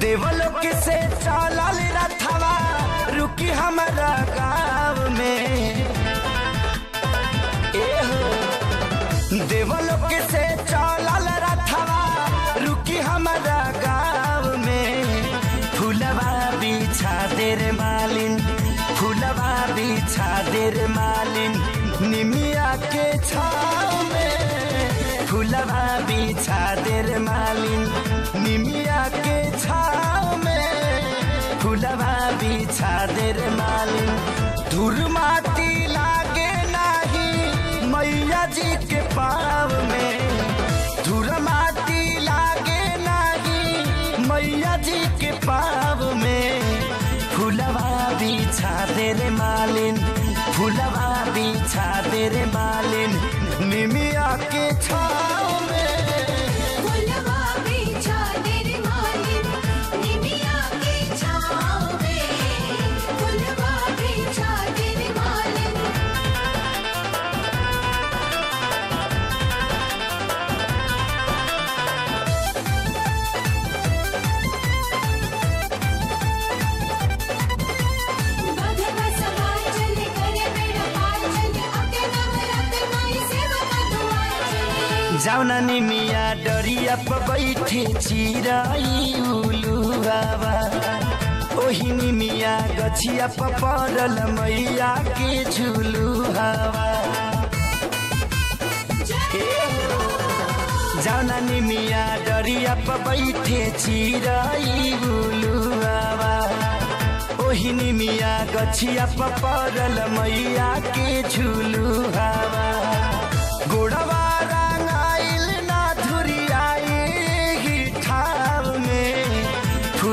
देवलोक से चलल रथवा रुकी हमारा गाँव में। देवलोक से चलल रथवा रुकी हमारा गाँव में। फूलवा बिछा दे रे मालिन, फूलवा बिछा दे रे मालिन, निमिया के छाव में। फूलवा बिछा दे मालिन माटी लागे नाही मैया जी के पाव में। धूल माटी लागे नाही मैया जी के पाव में। फुलवा बिछा दे रे मालिन, फुलवा बिछा दे रे मालिन। जाउना निमिया डरिया प बैठे चिराई उलु बाबा। ओही निमिया गछिया प परल मैया के झुलु हवा। जाउना निमिया डरिया प बैठे चिराई उलु बाबा। ओही निमिया गछिया प परल मैया के झुलु हवा।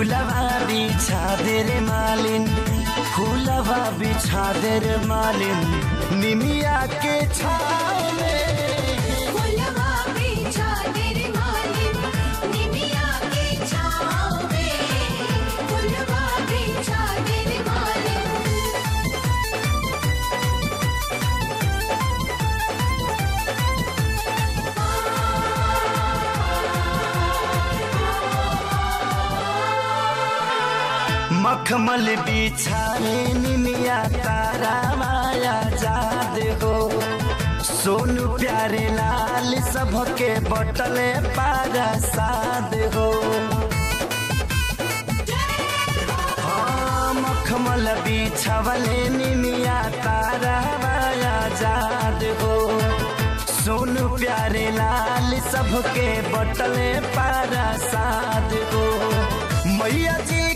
फूलवा बिछा दे रे मालिन फूलवा बिछा दे मखमल बिछाए निमिया तारा माया जाद हो। सोनू प्यारे लाल सबके बटले पारा साद हो। हाँ, मखमल बिछवले निमिया तारा माया जाद हो। सोनू प्यारे लाल सबके बटले पारा साद हो। मैया जी